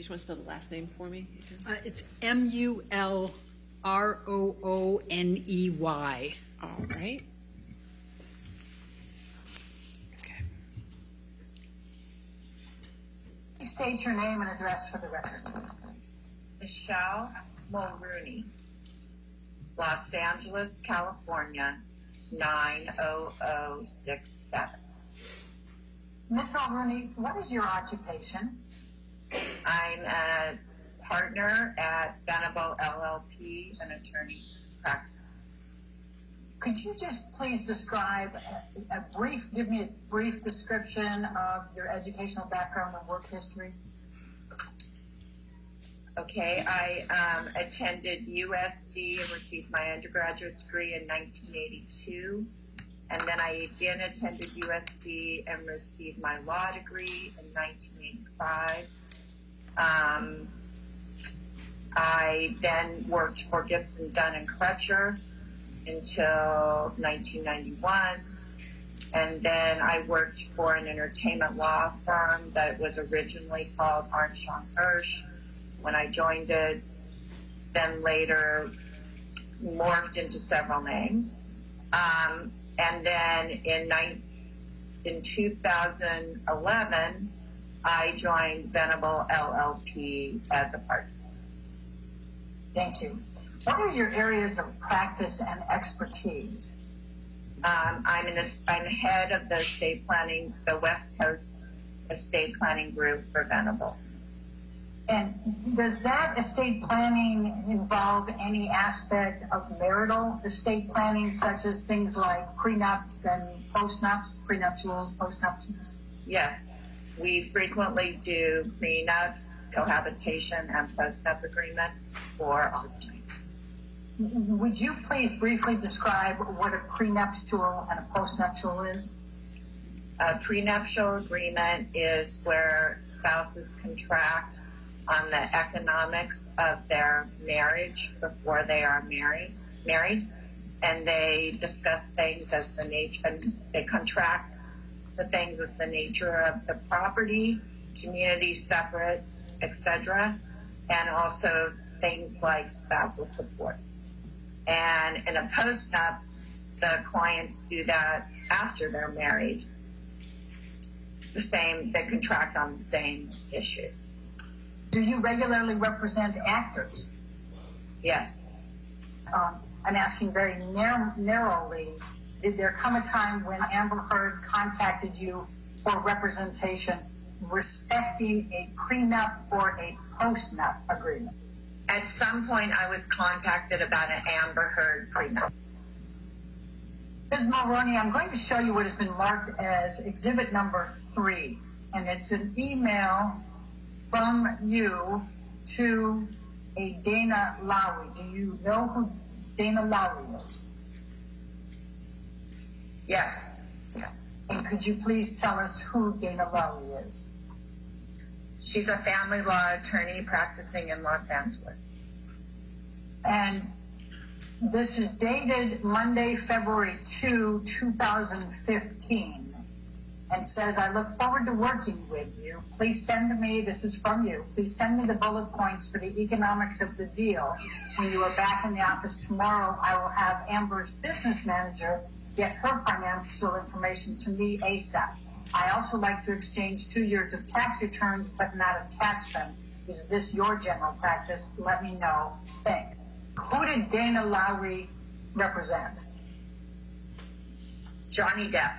just want to spell the last name for me? Uh, It's M-U-L-R-O-O-N-E-Y. All right. Okay. Please state your name and address for the record. Michelle Mulrooney, Los Angeles, California, 90067. Ms. Mulrooney, what is your occupation? I'm a partner at Venable LLP, an attorney practice. Could you just please describe a, a brief, give me a brief description of your educational background and work history? Okay, I um, attended USC and received my undergraduate degree in 1982. And then I again attended USC and received my law degree in 1985. Um, I then worked for Gibson, Dunn and Crutcher until 1991. And then I worked for an entertainment law firm that was originally called Armstrong Hirsch when I joined it, then later morphed into several names. Um, and then in, nine, in 2011, I joined Venable LLP as a partner. Thank you. What are your areas of practice and expertise? Um, I'm in the, I'm head of the estate planning, the West Coast estate planning group for Venable. And does that estate planning involve any aspect of marital estate planning, such as things like prenups and postnups, prenuptials, postnuptials? Yes, we frequently do prenups, cohabitation, and postnup agreements for our clients. Would you please briefly describe what a prenuptial and a postnuptial is? A prenuptial agreement is where spouses contract on the economics of their marriage before they are married, married, and they discuss things as the nature, and they contract the things as the nature of the property, community separate, etc., and also things like spousal support. And in a postnup, the clients do that after they're married. The same, they contract on the same issues. Do you regularly represent actors? Yes. Um, I'm asking very narrow, narrowly. Did there come a time when Amber Heard contacted you for representation respecting a prenup or a postnup agreement? At some point, I was contacted about an Amber Heard prenup. Ms. Mulrooney, I'm going to show you what has been marked as exhibit number three, and it's an email from you to a Dana Lowry. Do you know who Dana Lowry is? Yes. And could you please tell us who Dana Lowry is? She's a family law attorney practicing in Los Angeles. And this is dated Monday, February 2, 2015, and says, I look forward to working with you. Please send me, this is from you, please send me the bullet points for the economics of the deal. When you are back in the office tomorrow, I will have Amber's business manager get her financial information to me ASAP. I also like to exchange two years of tax returns, but not attach them. Is this your general practice? Let me know. Think. Who did Dana Lowry represent? Johnny Depp.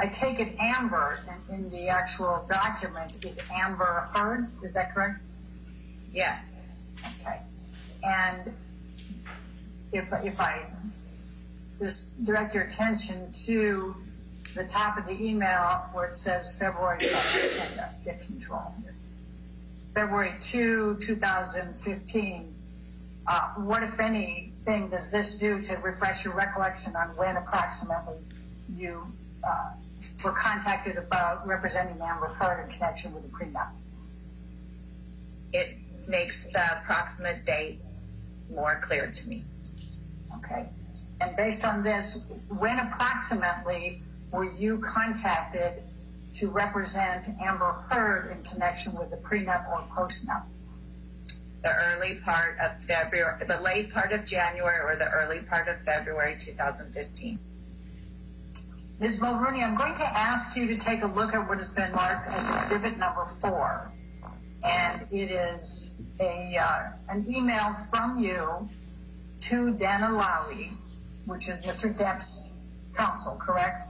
I take it Amber in, in the actual document is Amber Heard. Is that correct? Yes. Okay. And if, if I just direct your attention to the top of the email where it says February, get control. February 2, 2015. Uh, what, if anything, does this do to refresh your recollection on when approximately you uh, were contacted about representing Amber Heard in connection with the prenup? It makes the approximate date more clear to me. Okay. And based on this, when approximately were you contacted to represent Amber Heard in connection with the prenup or postnup? The early part of February, the late part of January or the early part of February 2015. Ms. Mulrooney, I'm going to ask you to take a look at what has been marked as exhibit number four. And it is a, uh, an email from you to Dana Lowry, which is Mr. Depp's counsel, correct?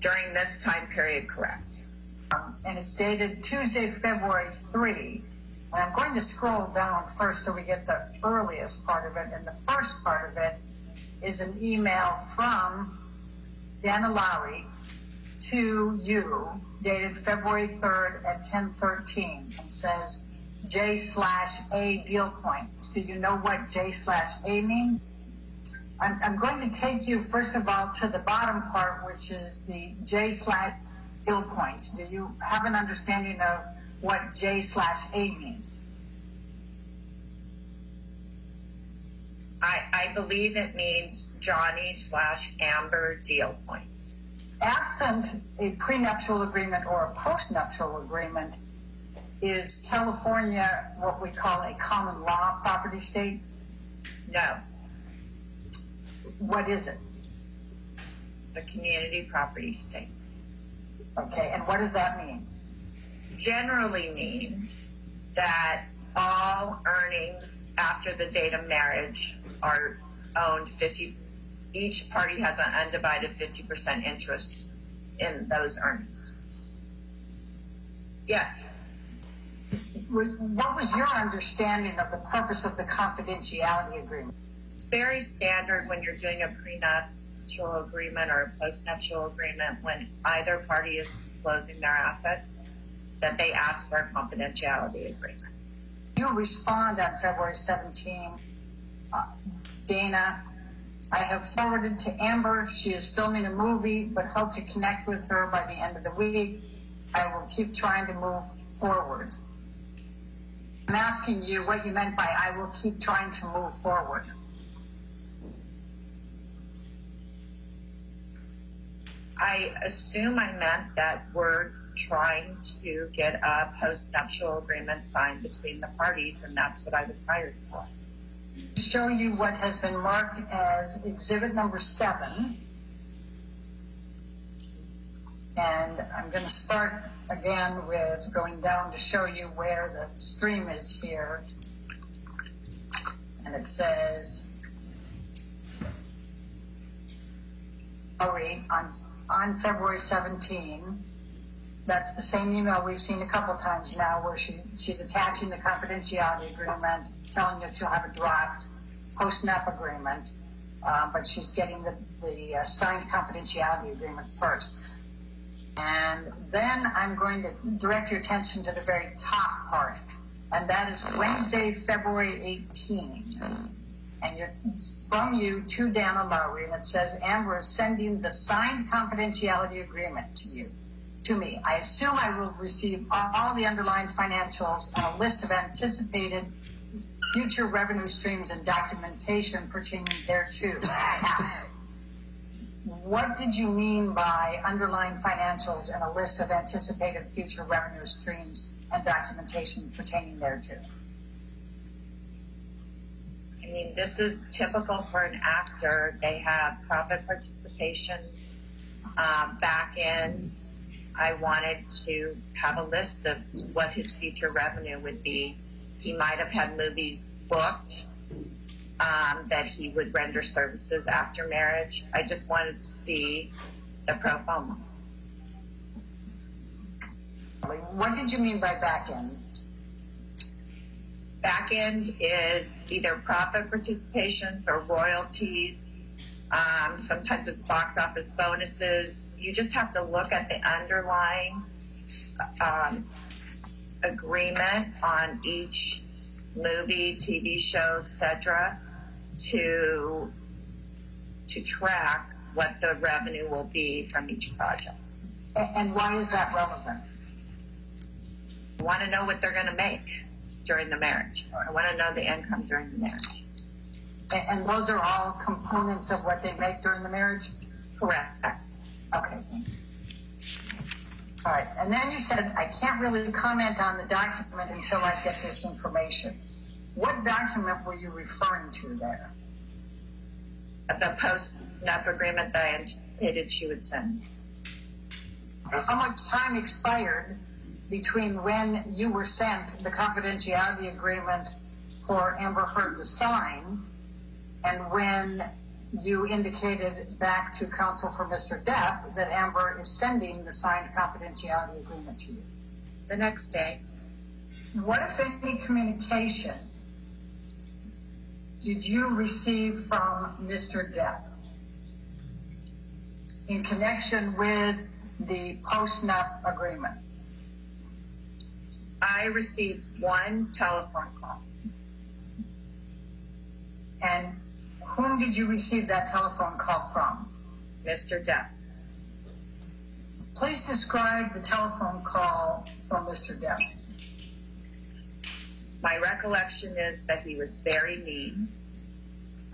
During this time period, correct. Um, and it's dated Tuesday, February 3. And I'm going to scroll down first so we get the earliest part of it. And the first part of it is an email from Dana Lowry to you, dated February 3rd at 1013, and says J slash A deal points. Do you know what J slash A means? I'm, I'm going to take you, first of all, to the bottom part, which is the J slash deal points. Do you have an understanding of what J slash A means? I, I believe it means Johnny slash Amber deal points. Absent a prenuptial agreement or a postnuptial agreement, is California what we call a common law property state? No, What is it? it's a community property state. Okay, and what does that mean? Generally means that all earnings after the date of marriage are owned 50, each party has an undivided 50% interest in those earnings. Yes. What was your understanding of the purpose of the confidentiality agreement? It's very standard when you're doing a prenuptial agreement or a postnuptial agreement when either party is disclosing their assets that they ask for a confidentiality agreement. You respond on February 17, uh, Dana. I have forwarded to Amber. She is filming a movie, but hope to connect with her by the end of the week. I will keep trying to move forward. I'm asking you what you meant by I will keep trying to move forward. I assume I meant that we're trying to get a postnuptial agreement signed between the parties, and that's what I was hired for. To Show you what has been marked as exhibit number seven. And I'm going to start again with going down to show you where the stream is here. And it says, Lowry on, on February 17. That's the same email we've seen a couple times now where she, she's attaching the confidentiality agreement, telling you she'll have a draft post-nup agreement, uh, but she's getting the, the uh, signed confidentiality agreement first. And then I'm going to direct your attention to the very top part, and that is Wednesday, February 18th. And you're, it's from you to Dana Lowry, and it says Amber is sending the signed confidentiality agreement to you, to me. I assume I will receive all the underlying financials and a list of anticipated future revenue streams and documentation pertaining thereto. What did you mean by underlying financials and a list of anticipated future revenue streams and documentation pertaining thereto? I mean, this is typical for an actor. They have profit participations, um, back ends. I wanted to have a list of what his future revenue would be. He might have had movies booked um, that he would render services after marriage. I just wanted to see the pro forma. What did you mean by back end? Back end is either profit participations or royalties. Um, sometimes it's box office bonuses. You just have to look at the underlying um, agreement on each movie, TV show, etc., to to track what the revenue will be from each project. And why is that relevant? I want to know what they're going to make during the marriage. I want to know the income during the marriage. And those are all components of what they make during the marriage? Correct. Okay, thank you. All right, and then you said, I can't really comment on the document until I get this information. What document were you referring to there? The post-nup agreement that I anticipated she would send. How much time expired between when you were sent the confidentiality agreement for Amber Heard to sign and when you indicated back to counsel for Mr. Depp that Amber is sending the signed confidentiality agreement to you? The next day, What, if any, communication did you receive from Mr. Depp in connection with the post-nup agreement? I received one telephone call. And whom did you receive that telephone call from? Mr. Depp. Please describe the telephone call from Mr. Depp. My recollection is that he was very mean,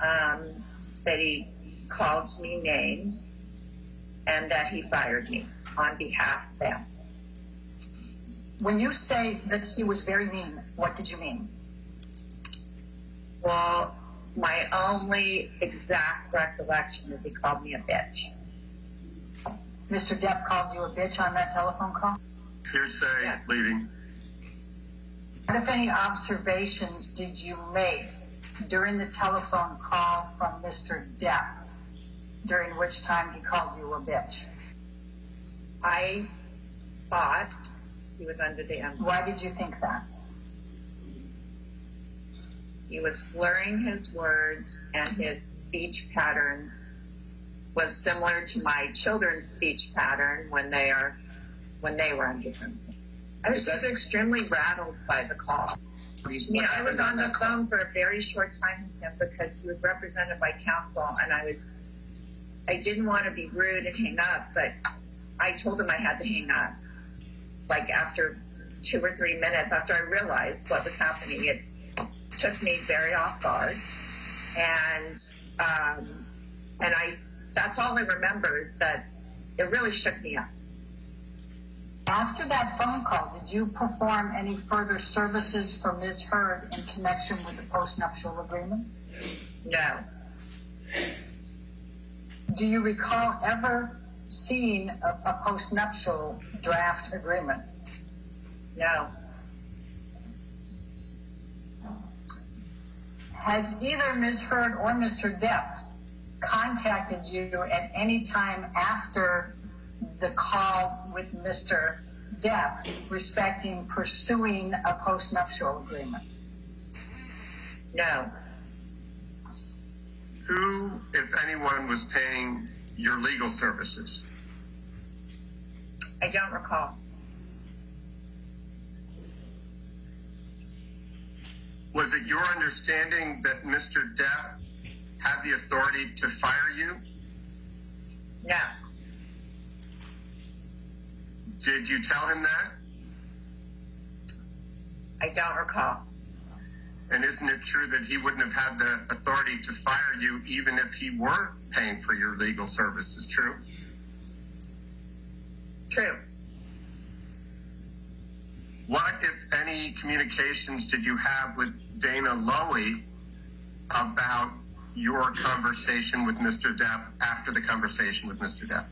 um, that he called me names, and that he fired me on behalf of them. When you say that he was very mean, what did you mean? Well, my only exact recollection is he called me a bitch. Mr. Depp called you a bitch on that telephone call? Hearsay, Yeah. leading. What, if any, observations did you make during the telephone call from Mr. Depp, during which time he called you a bitch? I thought he was under the influence. Why did you think that? He was slurring his words, and his speech pattern was similar to my children's speech pattern when they are when they were under the influence. I was just extremely rattled by the call. Mean, I was on the phone for a very short time with him because he was represented by counsel, and I was I didn't want to be rude and hang up, but I told him I had to hang up. Like after two or three minutes after I realized what was happening, it took me very off guard, and um, and I that's all I remember is that it really shook me up. After that phone call, did you perform any further services for Ms. Heard in connection with the postnuptial agreement? No, Do you recall ever seeing a, a postnuptial draft agreement? no, Has either Ms. Heard or Mr. Depp contacted you at any time after the call with Mr. Depp respecting pursuing a postnuptial agreement? no, Who, if anyone, was paying your legal services? I don't recall. Was it your understanding that Mr. Depp had the authority to fire you? No, Did you tell him that? I don't recall. And isn't it true that he wouldn't have had the authority to fire you even if he were paying for your legal services? True. True. What, if any, communications did you have with Dana Lowry about your conversation with Mr. Depp after the conversation with Mr. Depp?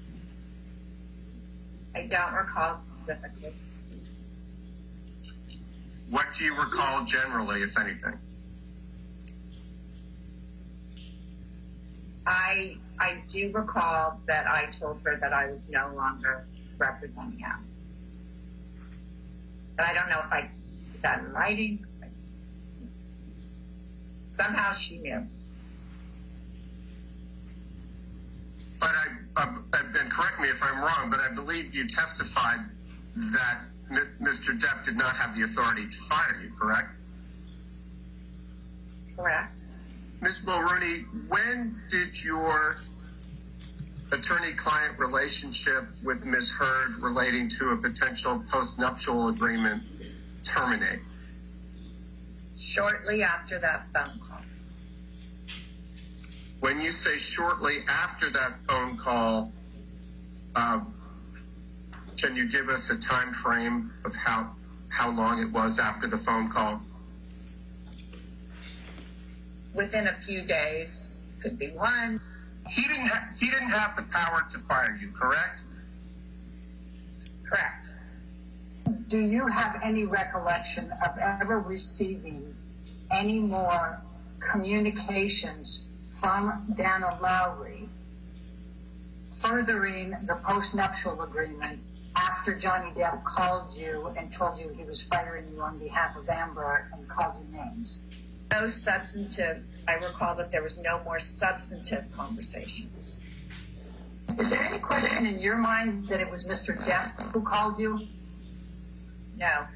I don't recall specifically. What do you recall generally, if anything? I I do recall that I told her that I was no longer representing him. But I don't know if I did that in writing. Somehow she knew. But I, uh, and correct me if I'm wrong, but I believe you testified that M- Mr. Depp did not have the authority to fire you, correct? Correct. Ms. Mulrooney, when did your attorney-client relationship with Ms. Heard relating to a potential postnuptial agreement terminate? Shortly after that phone call. When you say shortly after that phone call, Uh, can you give us a time frame of how how long it was after the phone call? Within a few days, could be one. He didn't. Ha- he didn't have the power to fire you, correct? Correct. Do you have any recollection of ever receiving any more communications from Dana Lowry furthering the postnuptial agreement after Johnny Depp called you and told you he was firing you on behalf of Amber and called you names? No substantive. I recall that there was no more substantive conversations. Is there any question in your mind that it was Mr. Depp who called you? No.